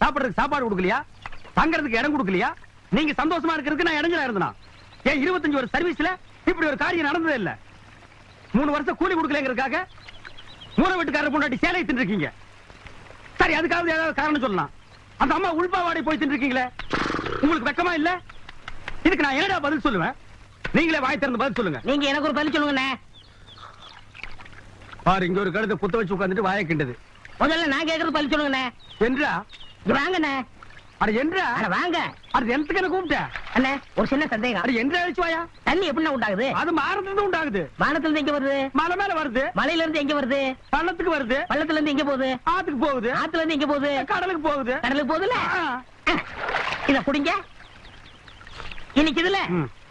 சாப்பிடுறதுக்கு சாப்பாடு கொடுக்கலையா? தங்கறதுக்கு இடம் கொடுக்கலையா? நீங்க சந்தோஷமா இருக்கிறதுக்கு நான் இடைஞ்சலா இருந்தனா? ஏன் இருபத்தஞ்சு ஒரு சர்வீஸ்ல இப்படி ஒரு காரியம் நடந்ததே இல்ல? மூணு வருஷம் கூலி கொடுக்கலங்கிறதுக்காக மூணு வீட்டுக்காரர் பொண்டாட்டி சேலை தின்றுருக்கீங்க சரி அதுக்காவது ஏதாவது காரணம் சொல்லலாம். அந்த அம்மா உள்பாவாடி போய் தின்றுருக்கீங்களே உங்களுக்கு வெக்கமா இல்லை? இதுக்கு நான் என்னடா பதில் சொல்லுவேன்? நீங்களே வாய் திறந்து பதில் சொல்லுங்க. நீங்க எனக்கு ஒரு பதில் சொல்லுங்கண்ணே. பாரு இங்க ஒரு கழுதை குத்த வச்சு உட்காந்துட்டு வாயை கிண்டது. முதல்ல நான் கேக்குறது பதில் சொல்லுங்கண்ணே. என்றா? வாங்கண்ணே. அட என்றா? அட வாங்க. அது என்ன கூப்பிட்ட? அண்ணே ஒரு சின்ன சந்தேகம். அட என்றா அழிச்சு வாயா? தண்ணி எப்படிண்ணே உண்டாகுது? அது மாறதுதான் உண்டாகுது. வானத்துல இருந்து எங்க வருது? மலை மேல வருது. மலையில இருந்து எங்க வருது? பள்ளத்துக்கு வருது. பள்ளத்துல இருந்து எங்க போகுது? ஆத்துக்கு போகுது. ஆத்துல இருந்து எங்க போகுது? கடலுக்கு போகுது. கடலுக்கு போகுதுல. இத புடிங்க. இன்னைக்கு இதுல.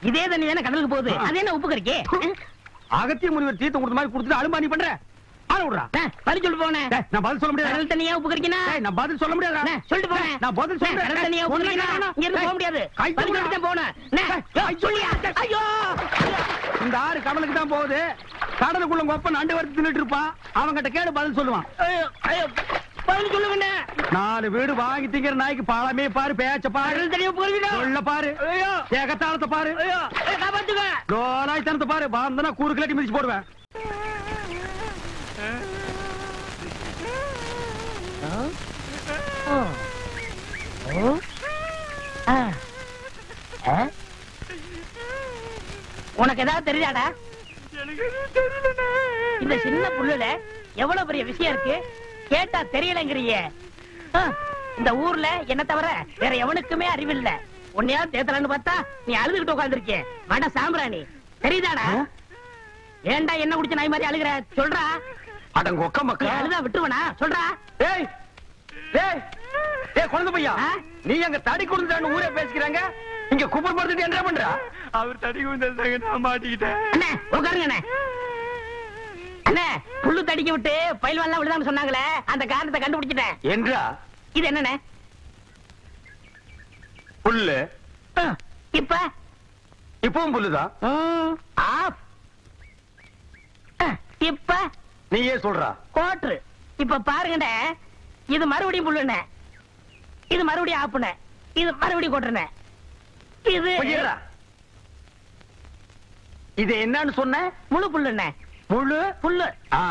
இதே தண்ணி தானே கடலுக்கு போகுது. அது என்ன உப்பு கறிக்கு அகத்திய முனிவர் தீர்த்தம் கொடுத்த மாதிரி கொடுத்துட்டு அலும்பா நீ பண்ற? ஆள விடுறா. பதில் சொல்லிட்டு போனேன் நான் பதில் சொல்ல முடியாது? கடல் தண்ணியா உப்பு கறிக்கனா நான் பதில் சொல்ல முடியாது? சொல்லிட்டு போனேன் நான் பதில் சொல்றேன் கடல் தண்ணியா உப்பு கறிக்கனா. இங்க இருந்து போக டேய், முடியாது பதில். சொல்லிட்டு போனேன் சொல்லியா? ஐயோ! இந்த ஆறு கடலுக்கு தான் போகுது. கடலுக்குள்ள நண்டு வறுத்து தின்னுட்டு இருப்பான் அவன்கிட்ட கேடு பதில் சொல்லுவான். பதில் சொல்லுங்கண்ணே. நாலு வீடு வாங்கி திங்கிற நாய்க்கு பாலமே பாரு பேச்ச பாரு. சொல்ல பாரு. ஐயோ. ஏகத்தாளத்தை பாரு. லோலாய்த்தனத்தை பாரு. பாந்தனா கூறு கிளாட்டி மிதிச்சு போடுவேன்? உனக்கு ஏதாவது தெரியாடா இந்த சின்ன புல்லுல எவ்வளவு பெரிய விஷயம் இருக்கு? கேட்டா தெரியலங்கிறிய. இந்த ஊர்ல என்ன தவிர வேற எவனுக்குமே அறிவில்ல. உன்னையா தேத்தலான்னு பார்த்தா நீ அழுதுகிட்டு உட்காந்துருக்கேன் மட சாம்பிராணி. தெரியுதாடா? ஏன்டா என்ன குடிச்ச நாய் மாதிரி அழுகுற? சொல்றா. அடங்க ஒக்க நீ மக்கா அழுதா விட்டுவனா சொல்றா. டேய் டேய் டேய் குழந்தை பையா? நீ அங்க தடி கொடுத்துட்டான்னு ஊரே பேசிக்கிறாங்க. இங்க குப்பர் படுத்துட்டு என்ன பண்ற? அவர் தடி குந்தல் நான் மாட்டிக்கிட்டேன். அண்ணே உட்காருங்க அண்ணே புல்லு தடிக்க விட்டு பயில்வான்லாம் விழுதான்னு சொன்னாங்களே அந்த காரணத்தை கண்டுபிடிச்சிட்டேன். என்றா? இது என்னண்ணே புல்லு. இப்ப? இப்பவும் புல்லுதான் இப்ப? நீயே சொல்றா. கோட்ரு. இப்ப பாருங்கண்ணே இது மறுபடியும் புல்லுண்ணே. இது மறுபடியும் ஆப்புண்ணே. இது மறுபடியும் கோட்டுண்ணே இது. இது என்னன்னு சொன்ன? முழு புல்லுண்ணே. முழு புல்லு ஆ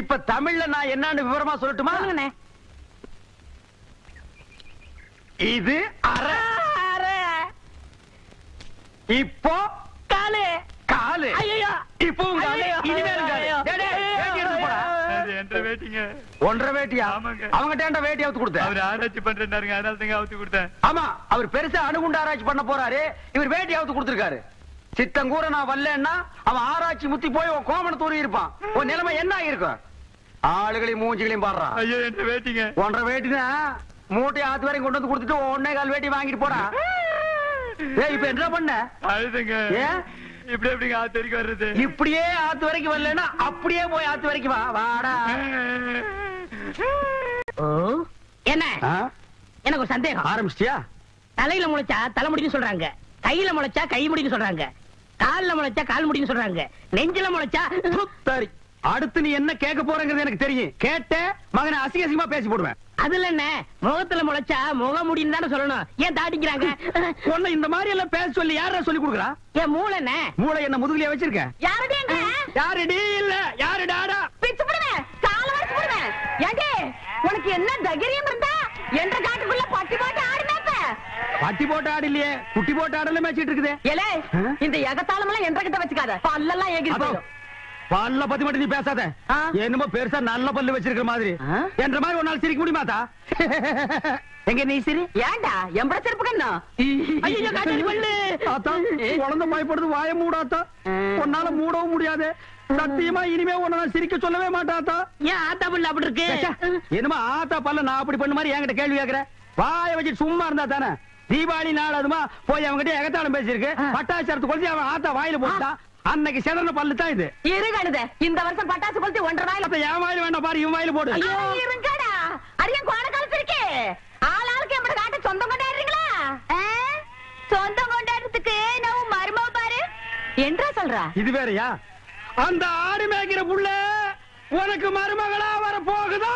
இப்ப தமிழ்ல நான் என்னன்னு விவரமா சொல்லட்டுமா? இது அரை அரை, இப்போ காலு. காலு. வேட்டிங்க? ஒன்றரை வேட்டியா? ஆமாங்க. அவங்கிட்ட வேட்டி அவுத்து கொடுத்த? அவர் ஆராய்ச்சி பண்றாருங்க அதனால தாங்க அவுத்து கொடுத்தேன். ஆமா அவர் பெருசா அணுகுண்டு ஆராய்ச்சி பண்ண போறாரு. இவர் வேட்டி அவுத்து கொடுத்திருக்காரு. சித்தங்கூர நான் வரலன்னா அவன் ஆராய்ச்சி முத்தி போய் உன் கோமண தூரி இருப்பான். உன் நிலைமை என்ன ஆகிருக்கும் ஆளுகளையும் மூஞ்சிகளையும் பாடுறான் ஐயோ என்ற வேட்டிங்க? ஒன்றரை வேட்டினா மூட்டை ஆத்து வரையும் கொண்டு வந்து கொடுத்துட்டு ஒன்னே கால் வேட்டி வாங்கிட்டு போடா. ஏய் இப்ப என்ன பண்ண? அழுதுங்க. ஏன்? இப்படி எப்படிங்க ஆத்து வரைக்கும் வர்றது? இப்படியே ஆத்து வரைக்கும் வரலன்னா அப்படியே போய் ஆத்து வரைக்கும் வா. வாடா. என்ன? எனக்கு ஒரு சந்தேகம். ஆரம்பிச்சிட்டியா? தலையில முளைச்சா தலைமுடின்னு சொல்றாங்க. கையில முளைச்சா கை முடின்னு சொல்றாங்க. கால்ல முளைச்சா கால் முடின்னு சொல்றாங்க. நெஞ்சில முளைச்சா சரி அடுத்து நீ என்ன கேட்க போறங்கிறது எனக்கு தெரியும். கேட்ட மகனை அசிங்க அசிங்கமா பேசி போடுவேன். அதுல என்ன? முகத்துல முளைச்சா முக முடின்னு தானே சொல்லணும். ஏன் தாடிக்கிறாங்க உன்னை இந்த மாதிரி எல்லாம் பேச சொல்லி யாரா சொல்லி கொடுக்குறா? ஏன் மூளை என்ன? மூளை என்ன முதுகுலயே வச்சிருக்க யாருடைய யாரு டி இல்ல யாரு டாடா பிச்சு போடுவேன் கால வரைச்சு போடுவேன் ஏண்டி உனக்கு என்ன தைரியம் இருந்தா? என்ற காட்டுக்குள்ள பட்டி போட்டு பட்டி போட்ட ஆடு இல்லையே குட்டி போட்ட ஆடல மேய்ச்சிட்டு இருக்குது. ஏலே இந்த எகத்தாளம் எல்லாம் என்ற கிட்ட வச்சுக்காத. பல்லெல்லாம் அதோ, போயிடும். பல்ல பத்தி மட்டும் நீ பேசாத. என்னமோ பெருசா நல்ல பல்லு வச்சிருக்கிற மாதிரி? என்ற மாதிரி ஒரு நாள் சிரிக்க முடியுமாத்தா எங்க நீ சிரி? ஏண்டா? எம்பட செருப்பு கண்ணா? ஐயோ காட்டாடி பல்லு. ஆத்தா குழந்தை பயப்படுது வாய மூடாத்தா உன்னால மூடவும் முடியாது. சத்தியமா இனிமே உன்னை நான் சிரிக்க சொல்லவே மாட்டாத்தா ஏன் ஆத்தா பல்லு அப்படி இருக்கு? என்னமா ஆத்தா பல்ல நான் அப்படி பண்ண மாதிரி என்கிட்ட கேள்வி கேக்குற. வாய வச்சு சும்மா இருந்தா தானே? தீபாவளி நாள் அதுமா போய் அவங்ககிட்ட எகத்தாளம் பேசியிருக்கு. பட்டாசரத்து கொளுத்தி அவன் ஆத்தா வாயில போட்டான் அன்னைக்கு செதற பல்லு தான் இது. இருகானுத இந்த வருஷம் பட்டாசு கொளுத்தி ஒன்றரை நாயில அப்ப என் வாயில வேண்டாம் பாரு இவன் வாயில போடு. இருங்கடா. அரியன் கோண காலத்து இருக்கே. ஆள் ஆளுக்கு எம்பட காட்ட சொந்தம் கொண்டாடுறீங்களா? சொந்தம் என்றா சொல்றா? இது வேறயா? அந்த ஆடு மேய்க்கிற புள்ள உனக்கு மருமகளா வர போகுதோ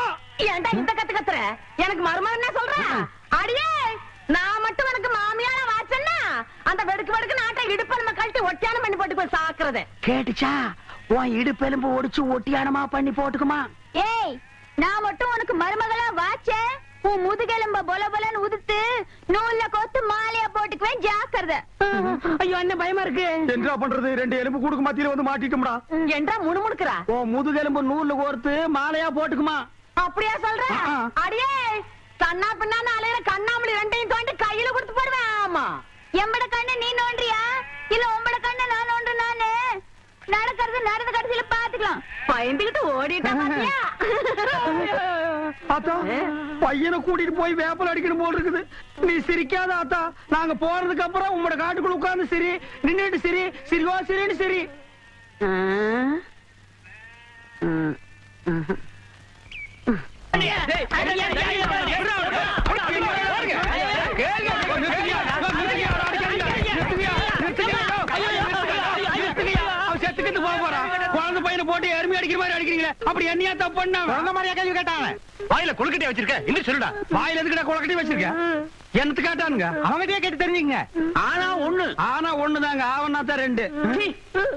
ஏன்டா இந்த கத்து கத்துற? எனக்கு மருமகன் என்ன சொல்ற அடியே! நான் மட்டும் உனக்கு மாமியார வாச்சன்னா அந்த வெடுக்கு வெடுக்கு நாட்டை இடுப்ப நம்ம கழட்டி ஒட்டியான பண்ணி போட்டு போய் சாக்குறது. கேட்டுச்சா? உன் இடுப்பெலும்பு ஒடிச்சு ஒட்டியானமா பண்ணி போட்டுக்குமா? ஏய் நான் மட்டும் உனக்கு மருமகளா வாச்சேன் உன் முதுகெலும்ப பொல பொலன்னு உதுத்து நூல்ல கோத்து மாலையா போட்டுக்குவேன் ஜாக்கிரதை. ஐயோ அண்ணன் பயமா இருக்கு. என்ன பண்றது? ரெண்டு எலும்பு கூடுக்கு மத்தியில வந்து மாட்டிட்டோம்டா. என்றா முணுமுணுக்குறா? உன் முதுகெலும்பு நூல்ல கோர்த்து மாலையா போட்டுக்குமா? அப்படியா சொல்ற. அடியே கண்ணா பின்னான்னு அலையிற கண்ணாமூலி ரெண்டையும் தோண்டி கையில கொடுத்து போடுவேன். ஆமா. எம்பட கண்ணு நீ நோண்டியா இல்ல உம்பட கண்ணு நான் நோண்டு நானு? நடக்கிறது நடந்த கடைசியில பாத்துக்கலாம். பயந்துகிட்டு ஓடிட்டா பாத்தியா? ஆத்தா பையனை கூட்டிட்டு போய் வேப்பல் அடிக்கணும் போல் இருக்குது. நீ சிரிக்காத ஆத்தா. நாங்க போறதுக்கு அப்புறம் உங்களோட காட்டுக்குள்ள உட்கார்ந்து சரி. நின்னுட்டு சரி. சிரிவா சரின்னு சரி. செத்துக்கிட்டு போறான் குழந்தை பையனை போட்டு எருமை அடிக்கிற மாதிரி அடிக்கிறீங்களே? அப்படி என்னையா தப்பு பண்ண? குழந்தை மாதிரியா கேள்வி கேட்டாங்க வாயில கொழுக்கட்டை வச்சிருக்க. இன்னும் சொல்லுடா. வாயில எதுக்குடா கொழுக்கட்டை வச்சிருக்க? என்னத்து கேட்டானுங்க? அவங்கிட்டயே கேட்டு தெரிஞ்சுங்க. ஆனா ஒண்ணு. ஆனா ஒண்ணுதாங்க. ஆவனா தான் ரெண்டு.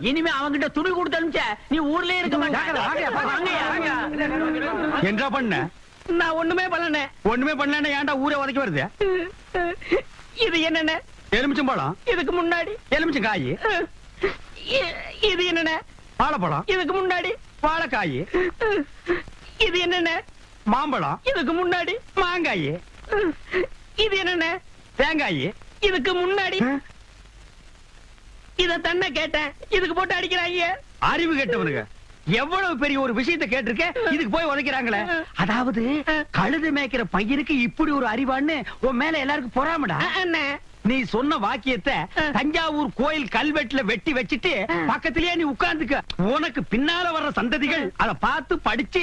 இனிமே அவங்கிட்ட துணி கொடுத்து அனுப்பிச்ச நீ ஊர்லயே இருக்க என்ன பண்ண? நான் ஒண்ணுமே பண்ணல. ஒண்ணுமே பண்ணல ஏன்டா ஊரே உதைக்க வருது? இது என்னென்ன? எலுமிச்சம்பழம் இதுக்கு முன்னாடி. எலுமிச்சம் காய்? இது என்னென்ன? வாழைப்பழம். இதுக்கு முன்னாடி வாழைக்காய். இது என்னென்ன? மாம்பழம். இதுக்கு முன்னாடி மாங்காய். இது என்னென்ன? தேங்காய். இதுக்கு முன்னாடி. இத தன்னை கேட்டேன். இதுக்கு போட்டு அடிக்கிறாங்க அறிவு கெட்டவனுங்க. எவ்வளவு பெரிய ஒரு விஷயத்தை கேட்டிருக்க? இதுக்கு போய் உதைக்கிறாங்களே. அதாவது கழுது மேய்க்கிற பையனுக்கு இப்படி ஒரு அறிவான்னு உன் மேல எல்லாருக்கும் பொறாமடா? நீ சொன்ன வாக்கியத்தை தஞ்சாவூர் கோயில் கல்வெட்டுல வெட்டி வச்சிட்டு பக்கத்திலேயே நீ உட்கார்ந்துக்க. உனக்கு பின்னால வர்ற சந்ததிகள் அத பார்த்து படிச்சு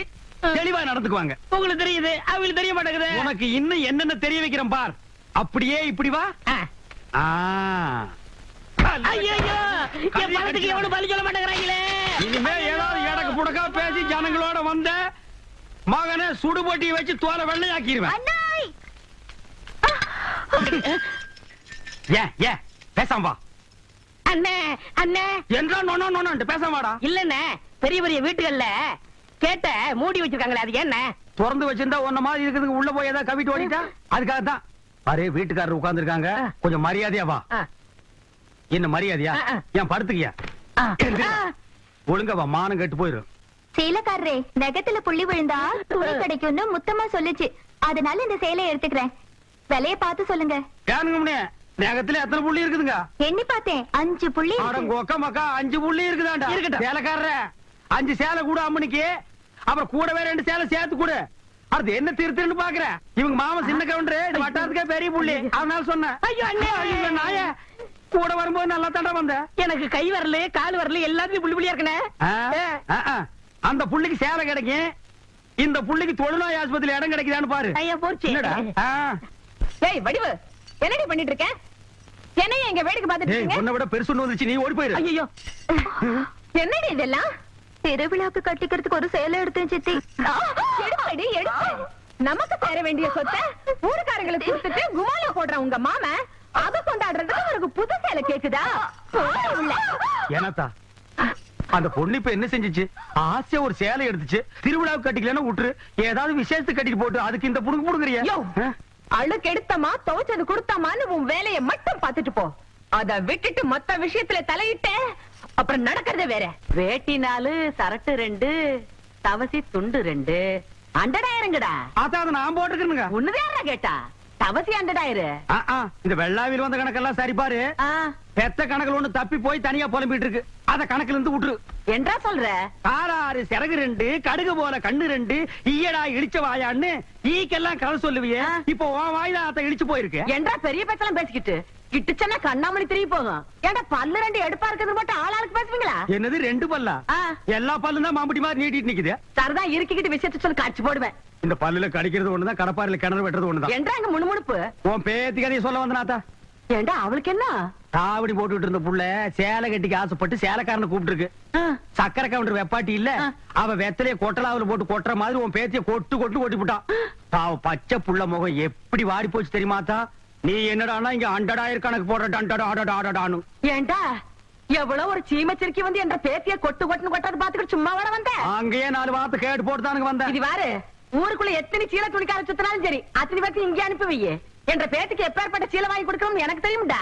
தெளிவா நடந்துக்குவாங்க. உங்களுக்கு தெரியுது அவங்களுக்கு தெரிய மாட்டேங்குது. உனக்கு இன்னும் என்னென்ன தெரிய வைக்கிறேன் பார். அப்படியே இப்படி வா. இனிமே ஏதாவது எடக்கு புடக்கா பேசி ஜனங்களோட வந்த மகனை சுடுபொட்டி வச்சு தோலை வெள்ளையாக்கிடுவேன் ஏன் ஏன் பேசாம வா. அண்ணே அண்ணே. என்றா நொண்ணோ நொண்ணு பேசாம வாடா. இல்லண்ணே பெரிய பெரிய வீட்டுகள்ல கேட்ட மூடி வச்சிருக்காங்களே அது என்ன? திறந்து வச்சிருந்தா உன்ன மாதிரி இருக்குதுங்க உள்ள போய் ஏதாவது கவிட்டு ஓடிட்டா? அதுக்காக தான் பாரு வீட்டுக்காரர் உட்கார்ந்து இருக்காங்க கொஞ்சம் மரியாதையா வா. என்ன மரியாதையா. ஏன் படுத்துக்கியா? ஒழுங்கா வா மானம் கெட்டு போயிரும். சேலக்காரரே நெகத்துல புள்ளி விழுந்தா துணி கிடைக்கும்னு முத்தமா சொல்லுச்சு. அதனால இந்த சேலையை எடுத்துக்கிறேன். விலைய பார்த்து சொல்லுங்க. நேகத்துல எத்தனை புள்ளி இருக்குதுங்க? எண்ணி பார்த்தேன். அஞ்சு புள்ளி. கொக்க மக்கா அஞ்சு புள்ளி இருக்குதாண்டா? இருக்கட்டும். சேலைக்காரர அஞ்சு சேலை கூட அம்மனுக்கு அப்புறம் கூடவே ரெண்டு சேலை சேர்த்து கொடு. அடுத்து என்ன திருத்துன்னு பாக்குற இவங்க மாமா சின்ன கவுண்டரு இது வட்டாரத்துக்கே பெரிய புள்ளி. அதனால சொன்னேன். ஐயோ, அண்ணே. ஐயோ, நாயே. கூட வரும்போது நல்லா தாண்டா வந்த. எனக்கு கை வரல கால் வரல எல்லாத்தையும் புள்ளி புள்ளியா இருக்கனே அந்த புள்ளிக்கு சேலை கிடைக்கும். இந்த புள்ளிக்கு தொழுநோய் ஆஸ்பத்திரியில இடம் கிடைக்குதான்னு பாரு. ஐயா போச்சு. என்னடா. ஏய் வடிவு. என்னடி பண்ணிட்டு இருக்க? என்னைய எங்க வேடிக்கை பார்த்துட்டு உன்னை விட பெருசு வந்துச்சு. நீ ஓடி போயிரு. ஐயோ என்னடி இதெல்லாம்? திருவிழாக்கு கட்டிக்கிறதுக்கு ஒரு சேலை எடுத்தேன் சித்தி. எடுப்படி எடுப்பு நமக்கு சேர வேண்டிய சொத்தை ஊருக்காரங்களுக்கு கொடுத்துட்டு குமால போடுற உங்க மாமன் அத கொண்டாடுறதுக்கு உனக்கு புது சேலை கேக்குதா. ஏனாத்தா அந்த பொண்ணு இப்ப என்ன செஞ்சுச்சு? ஆசையா ஒரு சேலை எடுத்துச்சு. திருவிழாவுக்கு கட்டிக்கலன்னா விட்டுரு ஏதாவது விசேஷத்துக்கு கட்டிட்டு போட்டு அதுக்கு இந்த புடுங்க புடுங்குறியா? யோ, அழுக்கு எடுத்தமா துவைச்சது கொடுத்தமான்னு உன் வேலையை மட்டும் பார்த்துட்டு போ. அத விட்டுட்டு மத்த விஷயத்துல தலையிட்ட அப்புறம் நடக்கிறது வேற. வேட்டி நாலு சரட்டு ரெண்டு தவசி துண்டு ரெண்டு. அண்டடாயிரங்கடா. ஆத்தா அதை நான் போட்டுக்கிறேனுங்க ஒண்ணுதான் கேட்டா. தவசி அண்டடாயிரு இந்த வெள்ளாவில் வந்த கணக்கெல்லாம் சரி பாரு. பெத்த கணக்குல ஒண்ணு தப்பி போய் தனியா புலம்பிட்டு இருக்கு அத கணக்குல இருந்து விட்டுரு. என்றா சொல்ற? காராறு சிறகு ரெண்டு கடுகு போல கண்ணு ரெண்டு ஈயடா இடிச்ச வாயான்னு ஈக்கெல்லாம் கதை சொல்லுவியே. இப்போ உன் வாயில அத்த இடிச்சு போயிருக்கு. என்றா பெரிய பேச்செல்லாம் பேசிக்கிட்டு. கிட்டுச்சனா கண்ணாமணி திரும்பி போகும். ஏன்டா பல்லு ரெண்டு எடுப்பா இருக்கிறது மட்டும் ஆளாளுக்கு பேசுவீங்களா? என்னது ரெண்டு பல்லா. எல்லா பல்லும் தான் மாம்பட்டி மாதிரி நீட்டிட்டு நிக்குது. சரிதான் இருக்கிக்கிட்டு விஷயத்த சொல்லி காட்சி போடுவேன். இந்த பல்லுல கடிக்கிறது ஒண்ணுதான் கடப்பாரில கிணறு வெட்டுறது ஒண்ணுதான். என்றா இங்க முணுமுணுப்பு? உன் பேத்தி கதையை சொல்ல வந்தனாத்தா ஏண்டா அவளுக்கு என்ன? தாவடி போட்டுட்டு இருந்த புள்ள சேலை கட்டிக்கு ஆசைப்பட்டு சேலைக்காரனை கூப்பிட்டு இருக்கு சக்கரை கவுண்டர் வெப்பாட்டி இல்ல. அவ வெத்தலைய கொட்டலாவுல போட்டு கொட்டுற மாதிரி உன் பேத்திய கொட்டு கொட்டு கொட்டி விட்டான் பாவ பச்சை புள்ள முகம் எப்படி வாடி போச்சு தெரியுமாத்தா நீ என்னடானா இங்க அண்டடாயிரம் கணக்கு போடுற டண்டடா அடடா அடடான்னு ஏண்டா எவ்வளவு ஒரு சீமச்சிருக்கி வந்து என்ற பேத்திய கொட்டு கொட்டுன்னு கொட்டாது பாத்துக்கிட்டு சும்மா வர வந்த? அங்கேயே நாலு வார்த்தை கேட்டு போட்டு தானுங்க வந்தேன் இது பாரு ஊருக்குள்ள எத்தனை சீல துணிக்கார சுத்தினாலும் சரி அத்தனை பேர்த்து இங்கே அனுப்பி வையே. என்ற பேத்துக்கு எப்பேற்பட்ட சீலை வாங்கி கொடுக்கணும்னு எனக்கு தெரியும்டா.